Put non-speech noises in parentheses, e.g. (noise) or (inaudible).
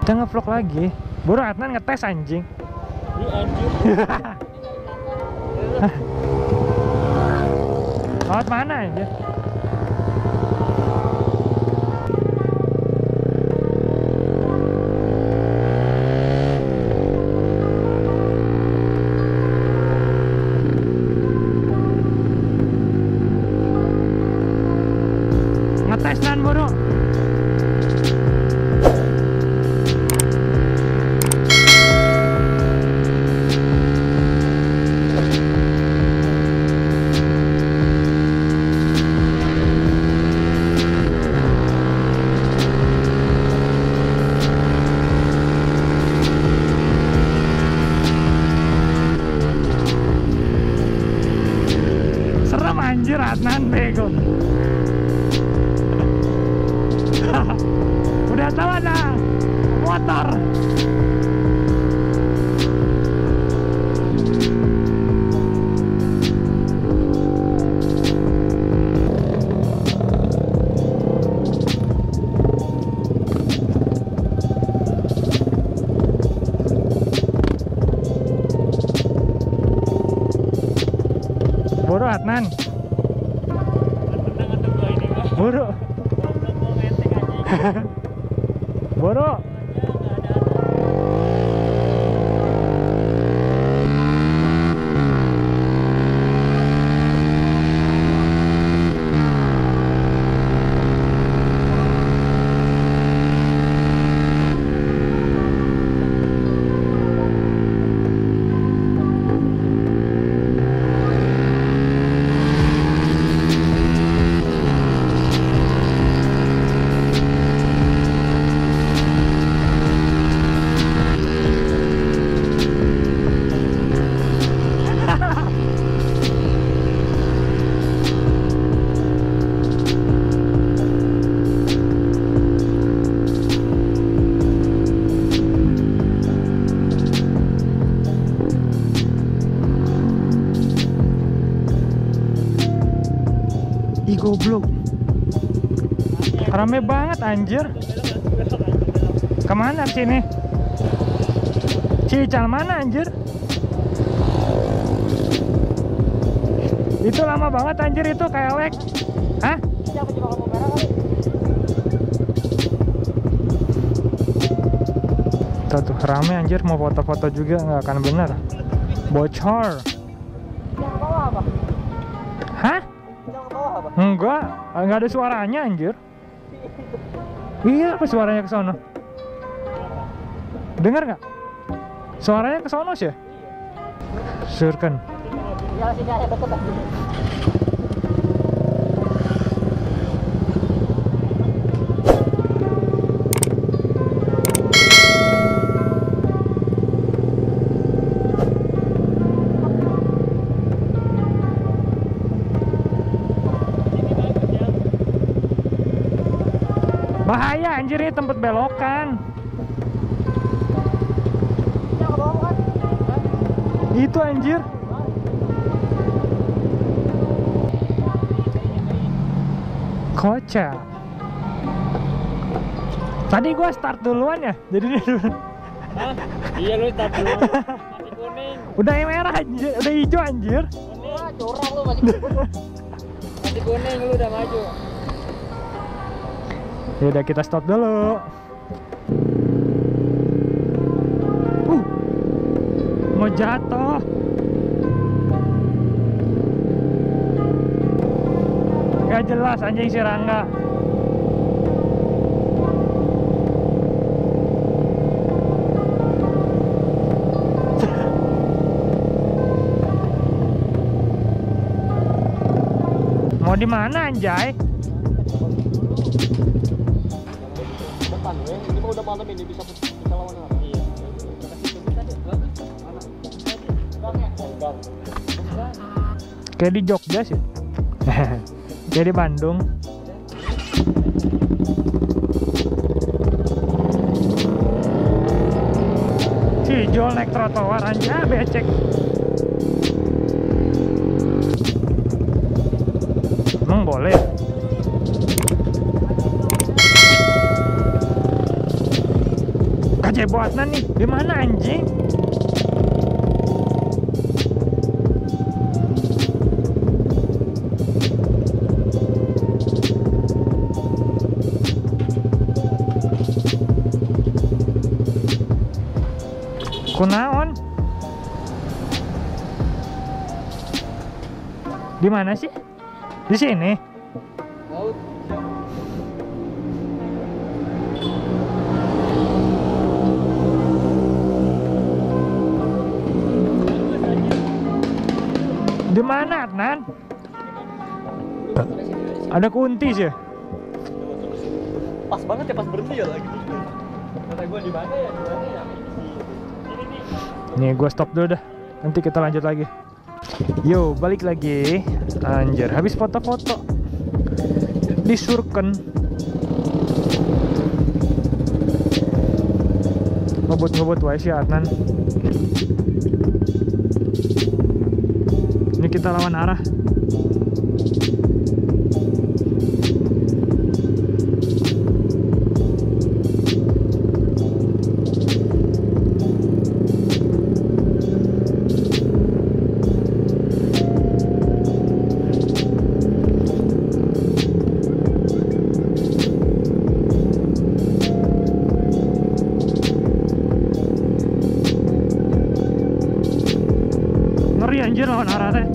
Kita ngevlog lagi. Buru Adnan ngetes anjing. Ini (laughs) anjir. Lewat mana aja? Ngetes nan buru. Ini mah. (laughs) buru, Goblok. Rame banget anjir. Ke mana sini? Cical mana anjir? Itu lama banget anjir itu. Hah? Kamu merah kali? Tuh tuh rame anjir mau foto-foto juga nggak akan bener. Bocor. Yang bawah apa? Bawah apa? Enggak, nggak ada suaranya anjir. Iya, apa suaranya ke sono? Dengar nggak? Suaranya ke sono sih ya? Surken. Ya sini Bahaya anjir ini tempat belokan. Kan? Itu anjir. Kocak. Tadi gua start duluan ya, jadi dia dulu. Hah? Iya lu start dulu. Masih kuning. Udah yang merah anjir, udah hijau anjir. Wah, curang lu masih Masih kuning lu udah maju. Ya udah kita stop dulu. Uh, mau jatuh. Gak jelas anjing si Rangga. Mau di mana anjay? Malam ini bisa bisa lawan apa? Iya. Ya? Kayak di Jogja sih. (laughs) Kayak di Bandung. Cijol naik trotoar aja becek. Emang boleh? Cebotna nih. Di mana anjing? Kunaon? Di mana sih? Di sini. Mana, Adnan? Ada kunti sih. Pas banget ya pas berhenti ya lagi. Kata gue di mana ya? Di mana ya? Ini nih. Gua stop dulu dah. Nanti kita lanjut lagi. Yo, balik lagi. Anjir, habis foto-foto. Disurken. Ngebut-ngebut wae si Adnan. Kita lawan arah. Anjir lawan teh.